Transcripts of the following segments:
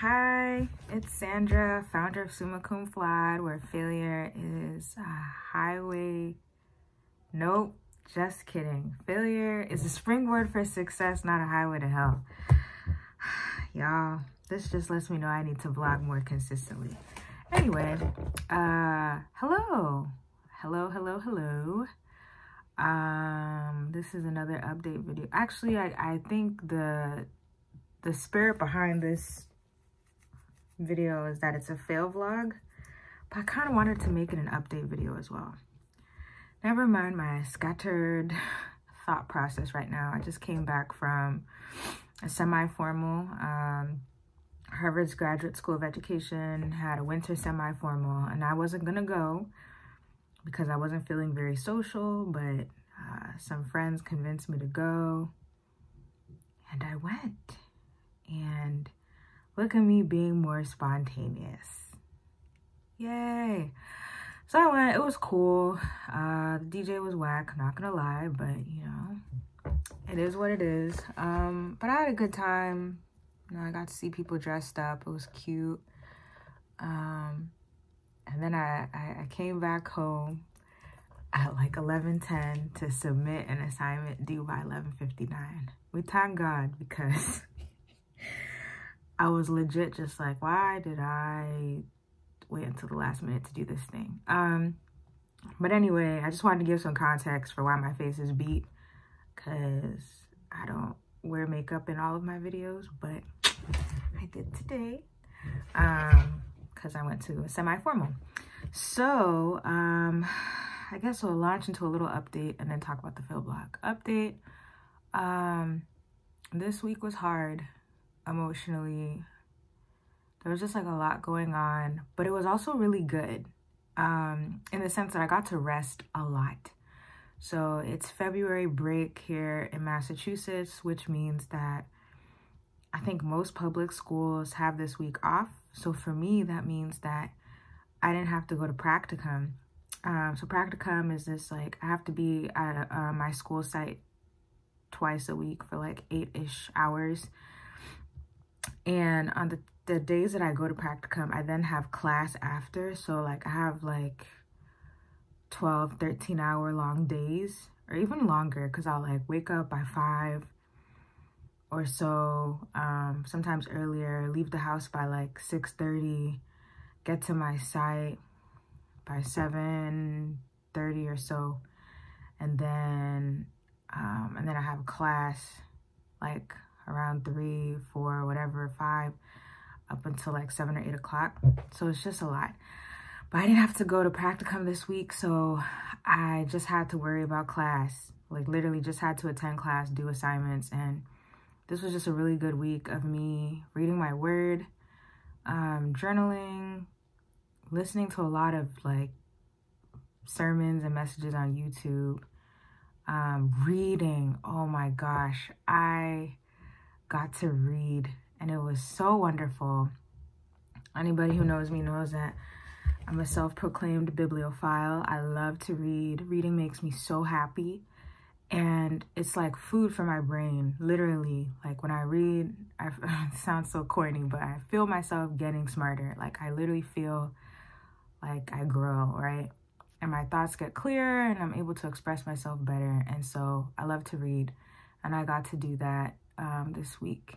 Hi, it's Sandra, founder of Summa Cum where failure is a highway. Nope, just kidding. Failure is a springboard for success, not a highway to hell. Y'all, this just lets me know I need to vlog more consistently. Anyway, uh, hello. Hello, hello, hello. Um, this is another update video. Actually, I, I think the the spirit behind this video is that it's a fail vlog, but I kind of wanted to make it an update video as well. Never mind my scattered thought process right now. I just came back from a semi-formal. Um, Harvard's Graduate School of Education had a winter semi-formal, and I wasn't going to go because I wasn't feeling very social, but uh, some friends convinced me to go, and I went. And Look at me being more spontaneous. Yay. So I went, it was cool. Uh, the DJ was whack, not gonna lie, but you know, it is what it is. Um, but I had a good time. You know, I got to see people dressed up. It was cute. Um, and then I, I, I came back home at like 11.10 to submit an assignment due by 11.59. We thank God because I was legit just like, why did I wait until the last minute to do this thing? Um, but anyway, I just wanted to give some context for why my face is beat because I don't wear makeup in all of my videos, but I did today um, because I went to a semi-formal. So, um, I guess we'll launch into a little update and then talk about the fail vlog Update, um, this week was hard emotionally. There was just like a lot going on, but it was also really good um, in the sense that I got to rest a lot. So it's February break here in Massachusetts, which means that I think most public schools have this week off. So for me, that means that I didn't have to go to practicum. Um, so practicum is this like, I have to be at uh, my school site twice a week for like eight-ish hours. And on the, the days that I go to practicum, I then have class after. So like I have like 12, 13 hour long days or even longer because I'll like wake up by five or so, um, sometimes earlier, leave the house by like 6.30, get to my site by 7.30 or so. And then, um, and then I have class like around three, four, whatever, five, up until like seven or eight o'clock. So it's just a lot. But I didn't have to go to practicum this week, so I just had to worry about class. Like literally just had to attend class, do assignments, and this was just a really good week of me reading my word, um, journaling, listening to a lot of like sermons and messages on YouTube, um, reading. Oh my gosh, I got to read and it was so wonderful. Anybody who knows me knows that I'm a self-proclaimed bibliophile. I love to read. Reading makes me so happy and it's like food for my brain, literally. Like when I read, I, sounds so corny, but I feel myself getting smarter. Like I literally feel like I grow, right? And my thoughts get clearer and I'm able to express myself better. And so I love to read and I got to do that um, this week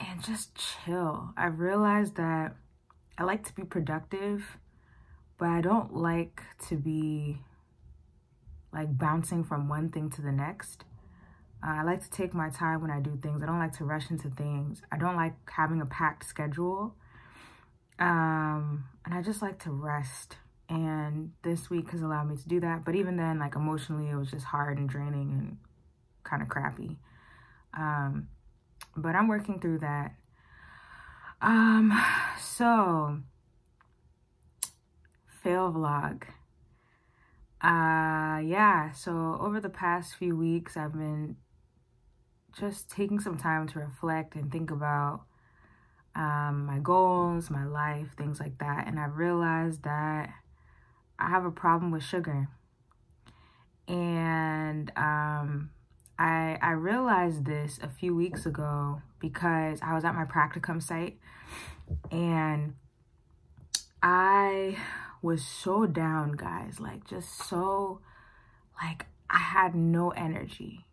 and just chill. I realized that I like to be productive, but I don't like to be like bouncing from one thing to the next. Uh, I like to take my time when I do things. I don't like to rush into things. I don't like having a packed schedule. Um, and I just like to rest. And this week has allowed me to do that. But even then, like emotionally, it was just hard and draining and kind of crappy. Um, but I'm working through that. Um, so fail vlog. Uh, yeah, so over the past few weeks, I've been just taking some time to reflect and think about um, my goals, my life, things like that. And I realized that I have a problem with sugar. And um, I, I realized this a few weeks ago because I was at my practicum site and I was so down, guys. Like, just so, like, I had no energy.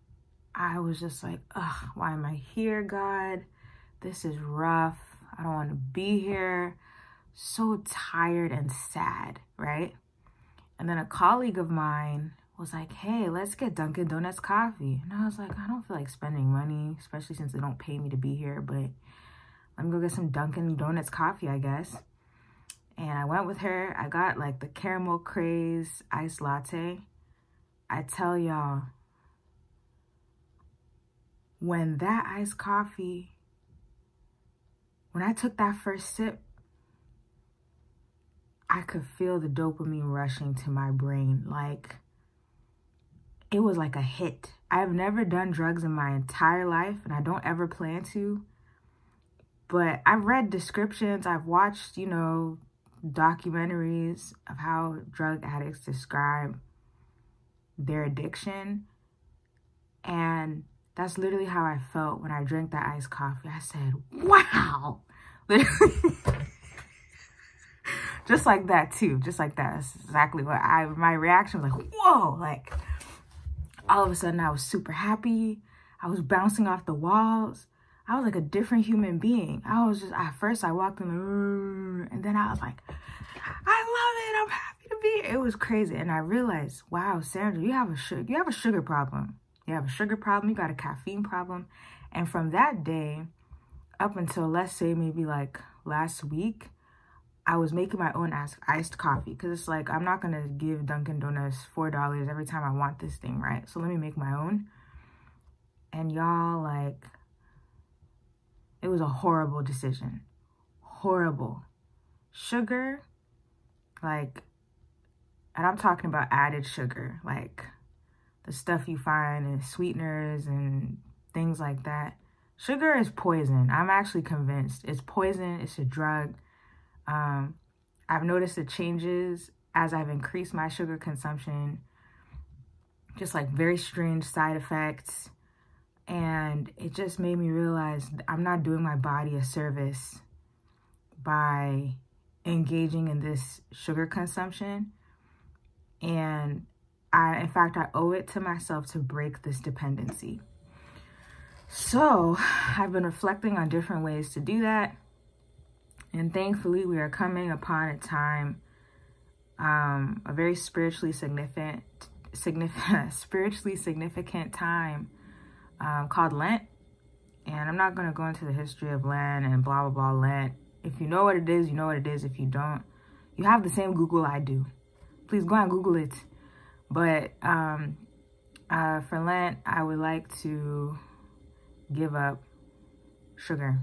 I was just like, ugh, why am I here, God? This is rough. I don't want to be here. So tired and sad, right? And then a colleague of mine was like, hey, let's get Dunkin' Donuts coffee. And I was like, I don't feel like spending money, especially since they don't pay me to be here, but let me go get some Dunkin' Donuts coffee, I guess. And I went with her. I got like the caramel craze iced latte. I tell y'all, when that iced coffee, when I took that first sip, I could feel the dopamine rushing to my brain. Like, it was like a hit. I've never done drugs in my entire life, and I don't ever plan to. But I've read descriptions, I've watched, you know, documentaries of how drug addicts describe their addiction. And that's literally how I felt when I drank that iced coffee. I said, wow. Just like that too. Just like that. That's exactly what I, my reaction was like, whoa. Like, all of a sudden I was super happy. I was bouncing off the walls. I was like a different human being. I was just, at first I walked in the, and then I was like, I love it. I'm happy to be here. It was crazy. And I realized, wow, Sandra, you have a sugar, you have a sugar problem. You have a sugar problem. You got a caffeine problem. And from that day up until let's say maybe like last week, I was making my own iced coffee because it's like I'm not going to give Dunkin' Donuts $4 every time I want this thing, right? So let me make my own. And y'all, like, it was a horrible decision. Horrible. Sugar, like, and I'm talking about added sugar, like the stuff you find in sweeteners and things like that. Sugar is poison. I'm actually convinced. It's poison, it's a drug um, I've noticed the changes as I've increased my sugar consumption, just like very strange side effects. And it just made me realize I'm not doing my body a service by engaging in this sugar consumption. And I, in fact, I owe it to myself to break this dependency. So I've been reflecting on different ways to do that. And thankfully, we are coming upon a time, um, a very spiritually significant, significant, spiritually significant time um, called Lent. And I'm not going to go into the history of Lent and blah, blah, blah, Lent. If you know what it is, you know what it is. If you don't, you have the same Google I do. Please go and Google it. But um, uh, for Lent, I would like to give up sugar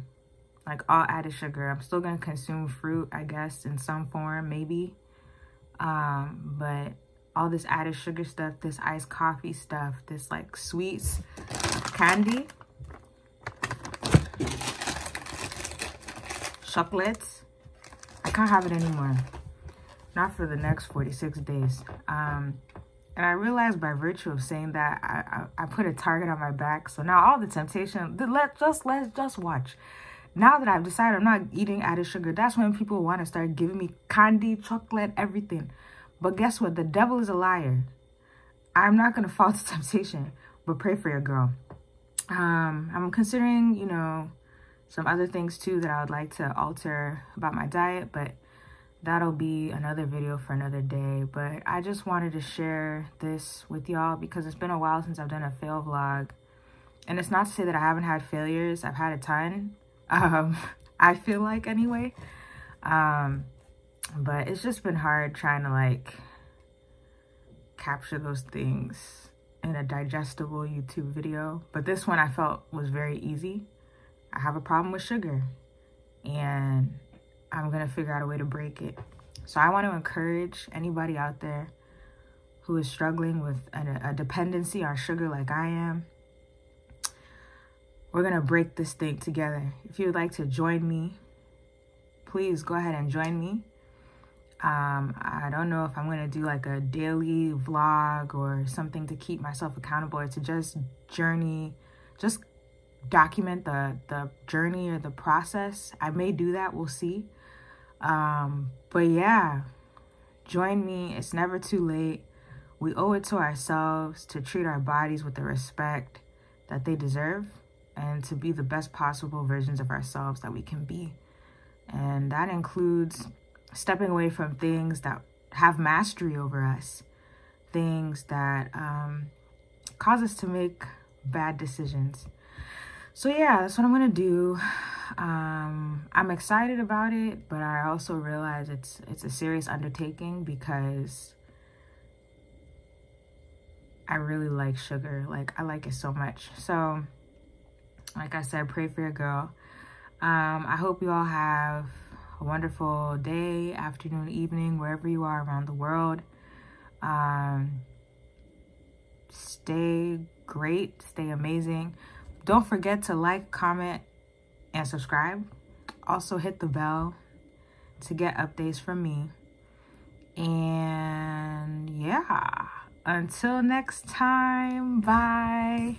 like all added sugar. I'm still gonna consume fruit, I guess, in some form, maybe. Um, but all this added sugar stuff, this iced coffee stuff, this like sweets, candy, chocolates. I can't have it anymore. Not for the next 46 days. Um, and I realized by virtue of saying that, I, I, I put a target on my back. So now all the temptation, let just let's just watch now that I've decided I'm not eating added sugar, that's when people want to start giving me candy, chocolate, everything. But guess what? The devil is a liar. I'm not going to fall to temptation, but pray for your girl. Um, I'm considering, you know, some other things too that I would like to alter about my diet, but that'll be another video for another day. But I just wanted to share this with y'all because it's been a while since I've done a fail vlog. And it's not to say that I haven't had failures. I've had a ton um, I feel like anyway. Um, but it's just been hard trying to like capture those things in a digestible YouTube video. But this one I felt was very easy. I have a problem with sugar and I'm gonna figure out a way to break it. So I want to encourage anybody out there who is struggling with a, a dependency on sugar like I am we're going to break this thing together. If you would like to join me, please go ahead and join me. Um, I don't know if I'm going to do like a daily vlog or something to keep myself accountable or to just journey, just document the, the journey or the process. I may do that, we'll see. Um, but yeah, join me. It's never too late. We owe it to ourselves to treat our bodies with the respect that they deserve and to be the best possible versions of ourselves that we can be. And that includes stepping away from things that have mastery over us, things that um, cause us to make bad decisions. So yeah, that's what I'm gonna do. Um, I'm excited about it, but I also realize it's it's a serious undertaking because I really like sugar. Like I like it so much. So, like I said, pray for your girl. Um, I hope you all have a wonderful day, afternoon, evening, wherever you are around the world. Um, stay great, stay amazing. Don't forget to like, comment, and subscribe. Also hit the bell to get updates from me. And yeah, until next time, bye.